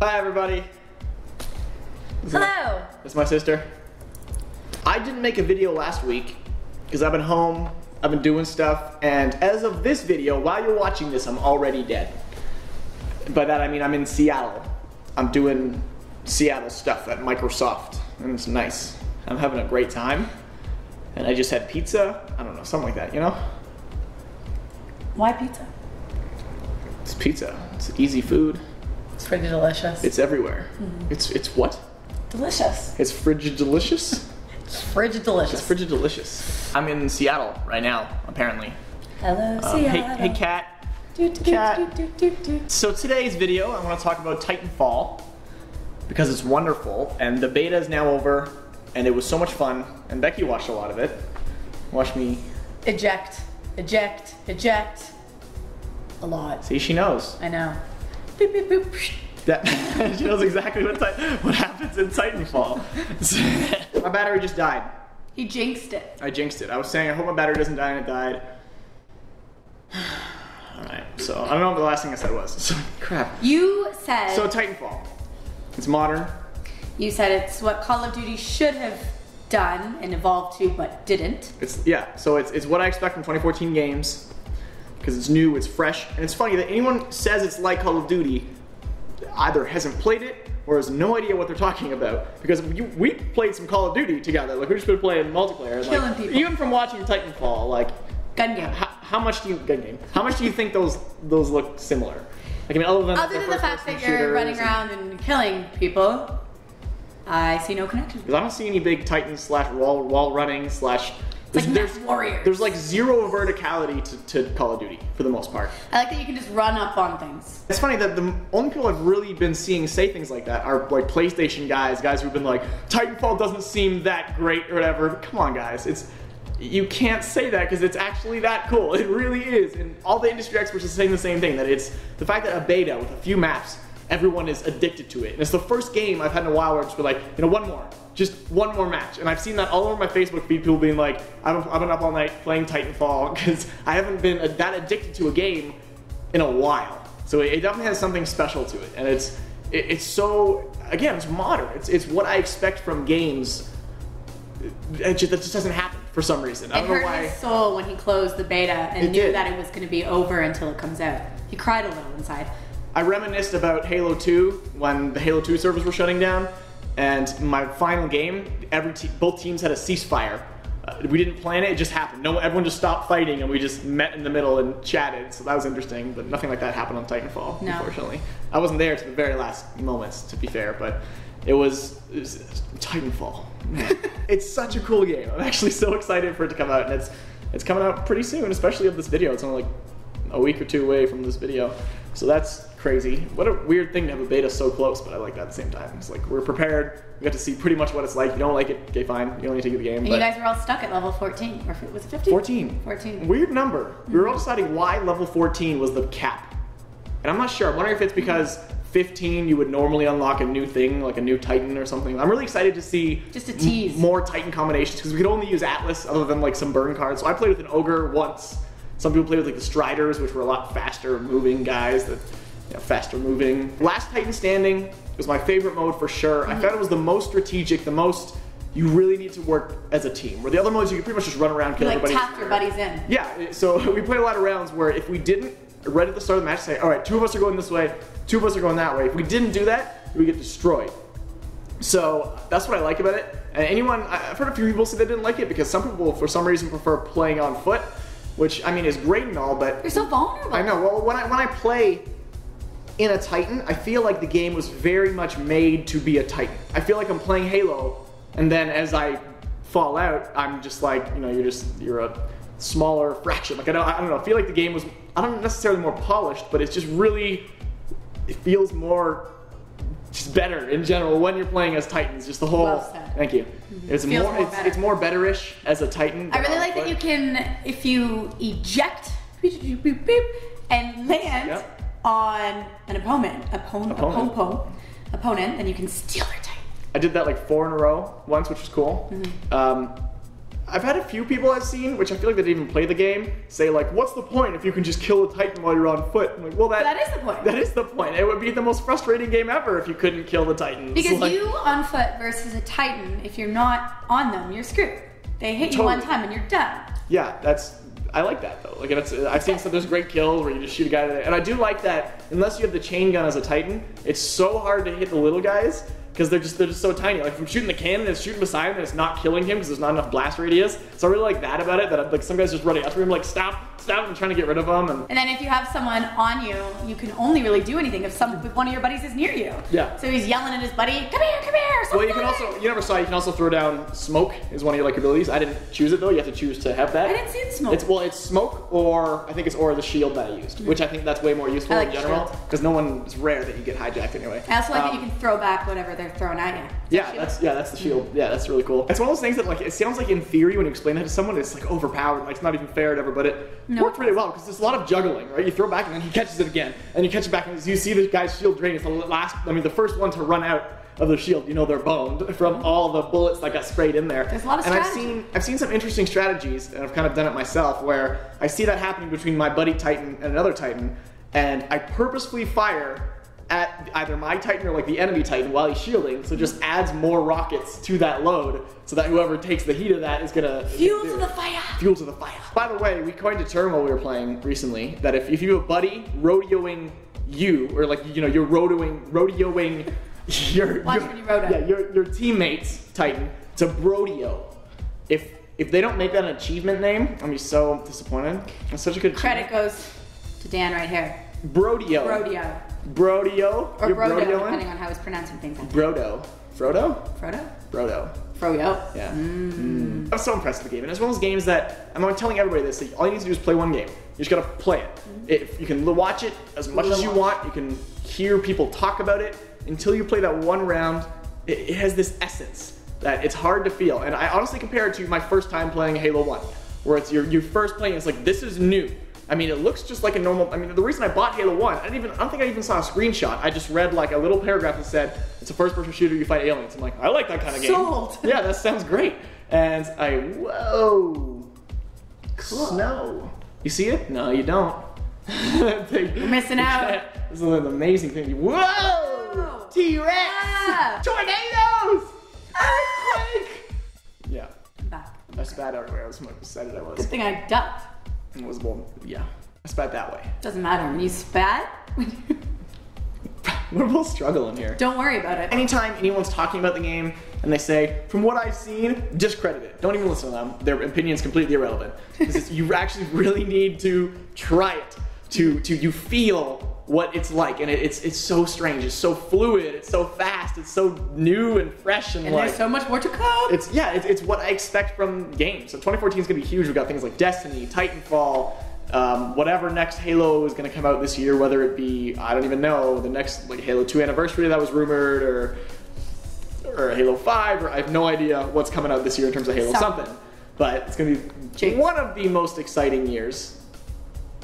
Hi everybody. Hello. That's my sister. I didn't make a video last week because I've been home, I've been doing stuff, and as of this video, while you're watching this, I'm already dead. By that I mean I'm in Seattle. I'm doing Seattle stuff at Microsoft, and it's nice. I'm having a great time. And I just had pizza. I don't know, something like that, you know? Why pizza? It's pizza. It's easy food. It's pretty delicious. It's everywhere. It's it's what? delicious. It's frigid delicious. It's frigid delicious. It's frigid delicious. I'm in Seattle right now, apparently. Hello, Um, Seattle. hey, cat. Do, do, do, cat. do. So today's video, I want to talk about Titanfall because it's wonderful, and the beta is now over, and it was so much fun. And Becky watched a lot of it. Watch me. Eject, eject, eject. A lot. See, she knows. I know. Boop, boop, boop. Psh. That she knows exactly what ti- what happens in Titanfall. my battery just died. He jinxed it. I jinxed it. I was saying I hope my battery doesn't die, and it died. All right. So I don't know what the last thing I said was. So crap. You said So Titanfall. It's modern. you said it's what Call of Duty should have done and evolved to, but didn't. It's yeah. So it's it's what I expect from 2014 games because it's new, it's fresh, and it's funny that anyone says it's like Call of Duty either hasn't played it or has no idea what they're talking about because you, we played some Call of Duty together. Like we just been playing multiplayer. and, like, Killing people. Even from watching Titanfall, like Gun game. how, how much do you gun game? How much do you think those those look similar? Like I mean, other than Other than the fact that you're running around and killing people, I see no connection. Because I don't see any big Titan slash wall wall running slash. It's like there's, Warriors. there's like zero verticality to, to Call of Duty for the most part. I like that you can just run up on things. It's funny that the only people I've really been seeing say things like that are like PlayStation guys, guys who've been like, Titanfall doesn't seem that great or whatever. Come on, guys, it's you can't say that because it's actually that cool. It really is, and all the industry experts are saying the same thing. That it's the fact that a beta with a few maps, everyone is addicted to it, and it's the first game I've had in a while where it's been like, you know, one more. Just one more match, and I've seen that all over my Facebook feed. People being like, "I've, I've been up all night playing Titanfall because I haven't been that addicted to a game in a while. So it, it definitely has something special to it, and it's it, it's so again, it's modern. It's it's what I expect from games. It just, that just doesn't happen for some reason. I don't know hurt why. his soul when he closed the beta and It knew did. that it was going to be over until it comes out. He cried a little inside. I reminisced about Halo 2 when the Halo 2 servers were shutting down, and my final game, every te- both teams had a ceasefire. Uh, we didn't plan it; it just happened. No, everyone just stopped fighting, and we just met in the middle and chatted. So that was interesting. But nothing like that happened on Titanfall, No. unfortunately. I wasn't there to the very last moments, to be fair, but it was, it was Titanfall. It's such a cool game. I'm actually so excited for it to come out, and it's it's coming out pretty soon, especially of this video. It's only like a week or two away from this video. So that's crazy. What a weird thing to have a beta so close, but I like that at the same time. It's like we're prepared. We got to see pretty much what it's like. You don't like it, okay, fine. You don't need to get the game. And but you guys were all stuck at level 14. Or was it 15? 14. 14. Weird number. We were all mhm. deciding why level 14 was the cap. And I'm not sure. I'm wondering if it's because 15 you would normally unlock a new thing, like a new Titan or something. I'm really excited to see Just a tease. more Titan combinations because we could only use Atlas other than like some burn cards. So I played with an Ogre once. Some people played with like the Striders, which were a lot faster moving guys that you know, faster moving. Last Titan Standing was my favorite mode for sure. I mm-hmm. found it was the most strategic, the most you really need to work as a team. Where the other modes you can pretty much just run around, You kill like everybody. tap your buddies in. Yeah, so we played a lot of rounds where if we didn't, right at the start of the match, say, all right, two of us are going this way, two of us are going that way. If we didn't do that, we get destroyed. So that's what I like about it. And anyone, I've heard a few people say they didn't like it because some people, for some reason, prefer playing on foot, which I mean is great and all, but You're so vulnerable. I know. Well, when I when I play in a Titan, I feel like the game was very much made to be a Titan. I feel like I'm playing Halo, and then as I fall out, I'm just like, you know, you're just you're a smaller fraction. Like I don't, I don't know. I feel like the game was, I don't necessarily more polished, but it's just really, it feels more. Just better in general when you're playing as Titans. Just the whole. Well said. Thank you. It's Feels more. more it's, it's more betterish as a Titan. I really like that you can, if you eject beep, beep, beep, beep, and land Yep. on an opponent, opponent, Opponent. opponent, opponent, then you can steal their Titan. I did that like four in a row once, which was cool. Mm-hmm. Um, I've had a few people I've seen, which I feel like they didn't even play the game, say like, "What's the point if you can just kill a Titan while you're on foot?" I'm like, well, that That is the point. That is the point. It would be the most frustrating game ever if you couldn't kill the Titans. Because Like- you on foot versus a Titan, if you're not on them, you're screwed. They hit you one time and you're done. Yeah, that's. I like that though. Like it's, I've seen some there's great kills where you just shoot a guy, and I do like that. Unless you have the chain gun as a Titan, it's so hard to hit the little guys because they're just they're just so tiny. Like if I'm shooting the cannon, it's shooting beside him, and it's not killing him because there's not enough blast radius. So I really like that about it. That like some guys just running up to him, like stop, and trying to get rid of him. And And then if you have someone on you, you can only really do anything if some if one of your buddies is near you. Yeah. So he's yelling at his buddy, "Come here, come here!" well, you can something." also you never saw you can also throw down smoke is one of your like abilities. I didn't choose it though. You have to choose to have that. I didn't see smoke. It's well, it's smoke or I think it's or the shield that I used, which I think that's way more useful like in general because no one it's rare that you get hijacked anyway. I also like that Um, you can throw back whatever they're throwing at you. Yeah, that's yeah, that's the shield. Yeah, that's really cool. It's one of those things that like it sounds like in theory when you explain it to someone, it's like overpowered, like it's not even fair or whatever. But it No. Worked really well because there's a lot of juggling, right? You throw back and then he catches it again, and you catch it back, and you see the guy's shield drain. It's the last, I mean, the first one to run out of the shield. You know they're boned from all the bullets that got sprayed in there. There's a lot of and I've seen I've seen some interesting strategies, and I've kind of done it myself, where I see that happening between my buddy Titan and another Titan, and I purposefully fire at either my Titan or like the enemy Titan while he's shielding, so just adds more rockets to that load, so that whoever takes the heat of that is gonna Fuel to the fire. Fuel to the fire. By the way, we coined a term while we were playing recently that if, if you have a buddy rodeoing you, or like you know you're rodeoing rodeoing your Watch your, you yeah, your your teammates Titan to brodeo. If if they don't make that an achievement name, I'm be so disappointed. That's such a good Credit goes to Dan right here. Brodeo. Rodeo. Brodeo. Or You're Brodo, brodeoing? depending on how he's pronouncing things. Brodo. Frodo? Frodo? Brodo. Froyo. Yeah. Mm. I'm so impressed with the game, and it's one of those games that I'm telling everybody this. That all you need to do is play one game. You just gotta play it. If you can watch it as much as you want, you can hear people talk about it. Until you play that one round, it, it has this essence that it's hard to feel. And I honestly compare it to my first time playing Halo One, where it's your you first playing. It's like this is new. I mean, it looks just like a normal. I mean, the reason I bought Halo One, I didn't even. I don't think I even saw a screenshot. I just read like a little paragraph that said it's a first-person shooter. You fight aliens. I'm like, I like that kind of game. Sold. Yeah, that sounds great. And I, whoa, snow. You see it? No, you don't. You're missing out. This is an amazing thing. Whoa! T-Rex! Ah. Tornadoes! Earthquake! Yeah, I'm back. I spat everywhere. I was how excited I was. Good thing I ducked. It was well, yeah. I spat that way. Doesn't matter. When you spat, We're both struggling here. don't worry about it. Anytime anyone's talking about the game and they say, from what I've seen, discredit it. Don't even listen to them. Their opinion's completely irrelevant. Because you actually really need to try it. To, to you feel what it's like. And it, it's it's so strange. It's so fluid. It's so fast. It's so new and fresh and, And like there's so much more to come. it's yeah, it's, it's what I expect from games. So 2014 is gonna be huge. We've got things like Destiny, Titanfall, um, whatever next Halo is gonna come out this year, whether it be I don't even know the next like Halo 2 anniversary that was rumored, or or Halo 5, or I have no idea what's coming out this year in terms of Halo Something. something. But it's gonna be one of the most exciting years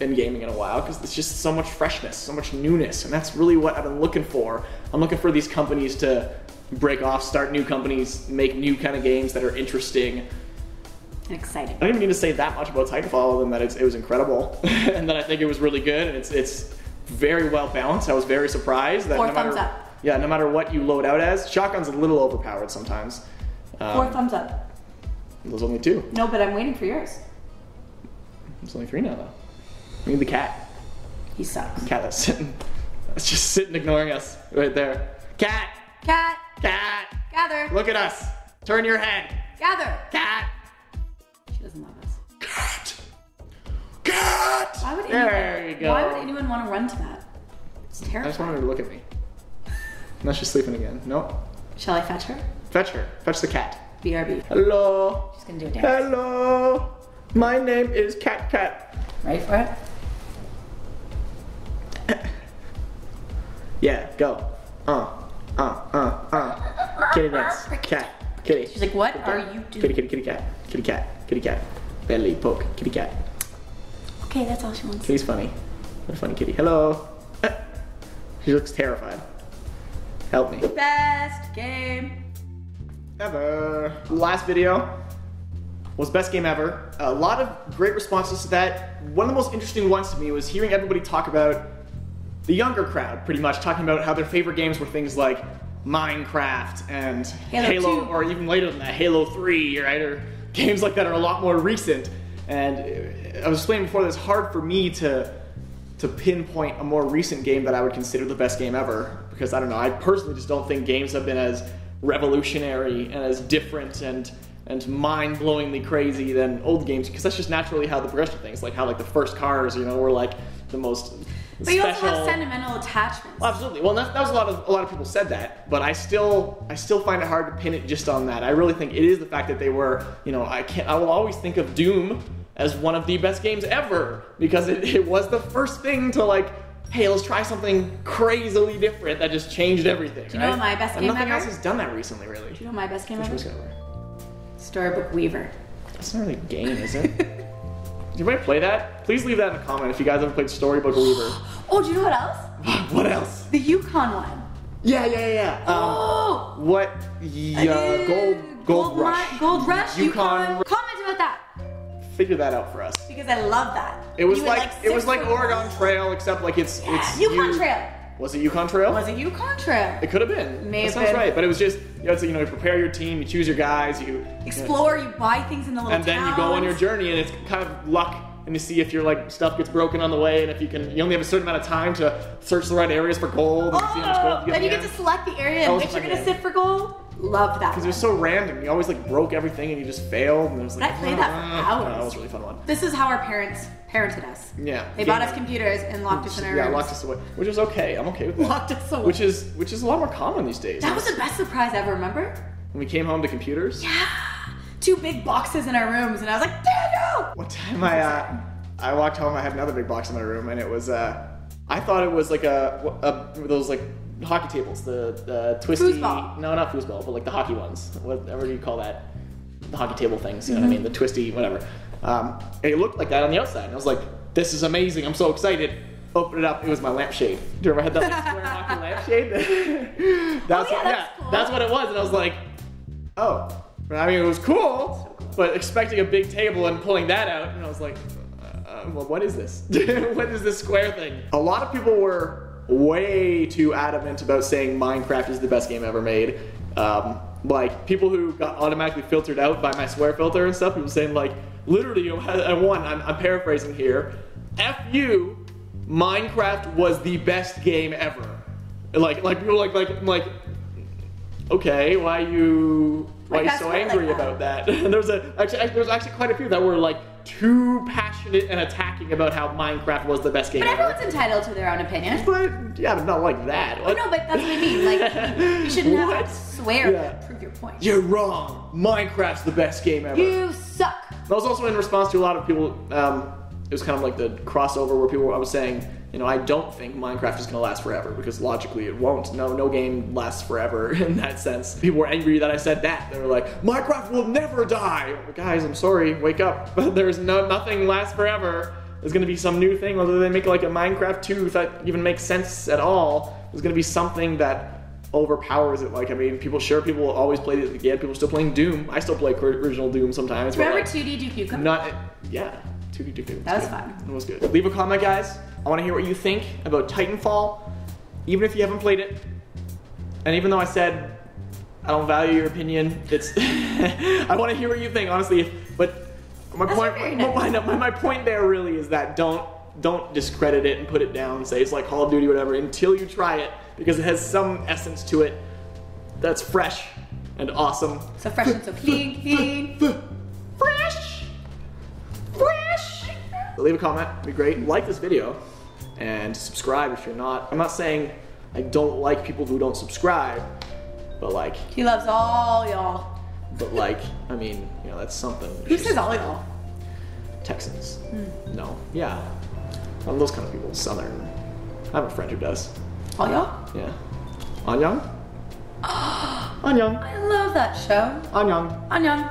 in gaming in a while because it's just so much freshness, so much newness, and that's really what I've been looking for. I'm looking for these companies to break off, start new companies, make new kind of games that are interesting. And exciting. I don't even need to say that much about Titanfall other than that it's, it was incredible, and that I think it was really good, and it's it's very well balanced. I was very surprised that Four no matter up. yeah, no matter what you load out as, shotgun's a little overpowered sometimes. Um, Four thumbs up. There's only two. No, but I'm waiting for yours. There's only three now though. Need the cat. He sucks. Cat that's sitting, that's just sitting ignoring us right there. Cat, Cat, cat, gather, look at us. Turn your head. gather. Cat, She doesn't love us. cat, cat. Why would anyone, There you go. Why would anyone want to run to that? It's terrible. I just wanted her to look at me. Now she's sleeping again. Nope. Shall I fetch her? Fetch her. Fetch the cat. BRB. Hello. She's gonna do a dance. Hello. My name is Cat Cat. Ready for it? Yeah, go. Uh, uh, uh, uh. Kitty dance. Cat. Kitty. She's like, what Kitty are cat. you doing? Kitty, kitty, kitty cat. Kitty cat. Kitty cat. Belly poke. Kitty cat. Okay, that's all she wants. Kitty's funny. What a funny kitty. Hello. She looks terrified. Help me. Best game. Ever. Last video was best game ever. A lot of great responses to that. One of the most interesting ones to me was hearing everybody talk about the younger crowd, pretty much talking about how their favorite games were things like Minecraft and Halo Halo, or even later than that, Halo 3, right? Or games like that are a lot more recent. And I was explaining before, that it's hard for me to to pinpoint a more recent game that I would consider the best game ever because I don't know. I personally just don't think games have been as revolutionary and as different and and mind-blowingly crazy than old games because that's just naturally how the progression of things like how like the first cars you know were like the most But you also have sentimental attachments. well, absolutely. Well, that, that was a lot of a lot of people said that, but I still I still find it hard to pin it just on that. I really think it is the fact that they were, you know, I can't I will always think of Doom as one of the best games ever because it, it was the first thing to like, hey, let's try something crazily different that just changed everything. Do you know right? my best game nothing ever? else has done that recently, really. Do You know my best game Which ever? was ever. Storybook Weaver. That's not really a game, is it? Did anybody play that? Please leave that in a comment if you guys ever played Storybook Weaver. Oh, do you know what else? what else? The Yukon one. Yeah, yeah, yeah. yeah. Um, oh! What? Yeah, Uh, gold, gold, Mi- rush. Gold Rush. Yukon. Yukon. Comment about that Figure that out for us. because I love that. It was You would, like, it was like Oregon Trail, except like it's it's Yukon you- Trail. Was it Yukon Trail? Was it Yukon Trail? It could have been. May that sounds been. right, but it was just you, to, you know you prepare your team, you choose your guys, you Explore. You buy things in the little and then you go on your journey, and it's kind of luck. And you see if your like stuff gets broken on the way, and if you can, you only have a certain amount of time to search the right areas for gold. And see how much gold Oh, you then you get to select the area in which you're gonna sit for gold. Love that. Because it was so random. You always like broke everything, and you just failed. And it was like I played that for "Ah." hours. That was a really fun one. This is how our parents parented us. Yeah. They bought us computers and locked us in our Yeah, rooms. locked us away, which is okay. I'm okay with that. Locked us away. Which is which is a lot more common these days. that was the best surprise ever. Remember? when we came home to computers. Yeah. Two big boxes in our rooms, and I was like. I uh, I walked home. I had another big box in my room, and it was uh, I thought it was like a, a those like hockey tables, the the twisty. Foosball. No, not foosball, but like the hockey ones. Whatever you call that, the hockey table things. You know what I mean? The twisty, whatever. Um, and it looked like that on the outside, and I was like, "This is amazing! I'm so excited." Open it up. It was my lampshade. Do you ever had that like, square hockey lampshade? that's Oh, yeah, what, that's cool. that's what it was, and I was like, "Oh." I mean, it was cool, but expecting a big table and pulling that out, and I was like, uh, well, what is this? what is this square thing? A lot of people were way too adamant about saying Minecraft is the best game ever made. Um, like people who got automatically filtered out by my swear filter and stuff. People saying like, literally, I won. I'm, I'm paraphrasing here. F you, Minecraft was the best game ever. Like, like people like like like okay, why you why Like, you so what like angry that. about that? And there was a actually there was actually quite a few that were like too passionate and attacking about how Minecraft was the best game But ever. everyone's entitled to their own opinion. But yeah, but not like that. Oh no, but that's what I mean. Like, you- you shouldn't have to swear Yeah. to prove your point. You're wrong. Minecraft's the best game ever. You suck. That was also in response to a lot of people. Um, it was kind of like the crossover where people. I was saying, you know, I don't think Minecraft is going to last forever because logically it won't. No, no game lasts forever in that sense. People were angry that I said that. They were like, Minecraft will never die. Well, guys, I'm sorry. Wake up. But there's no nothing lasts forever. There's going to be some new thing. Whether they make like a Minecraft 2 if that even makes sense at all. There's going to be something that overpowers it. Like I mean, people sure people will always play it again. People are still playing Doom. I still play original Doom sometimes. Remember like, 2D Duke Nukem? not yeah. 2D Duke Nukem That was good. fun. It was good. Leave a comment, guys. I want to hear what you think about Titanfall, even if you haven't played it. And even though I said I don't value your opinion, it's I want to hear what you think, honestly. If, but my That's point, my, nice. my, my point there really is that don't don't discredit it and put it down say it's like Call of Duty, or whatever, until you try it because it has some essence to it that's fresh and awesome. So fresh and so clean, clean. Fresh! Fresh! Leave a comment, it'd be great. Like this video and subscribe if you're not. I'm not saying I don't like people who don't subscribe, but like, He loves all y'all. but like, I mean, you know, that's something. Who says all y'all? Texans. Hmm. No. Yeah. Those kind of people. Southern. I have a friend who does. All y'all? Yeah. Annyeong? Annyeong. I love that show. Anyang. Annyeong.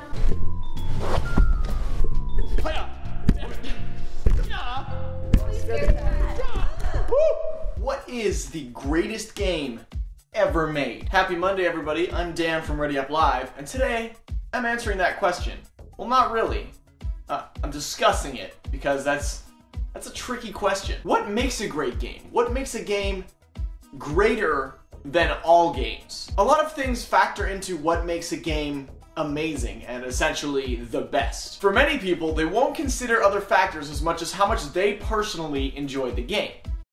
Is the greatest game ever made? Happy Monday, everybody. I'm Dan from Ready Up Live, and today I'm answering that question. Well, not really. Uh, I'm discussing it because that's that's a tricky question. What makes a great game? What makes a game greater than all games? A lot of things factor into what makes a game amazing and essentially the best. For many people, they won't consider other factors as much as how much they personally enjoy the game.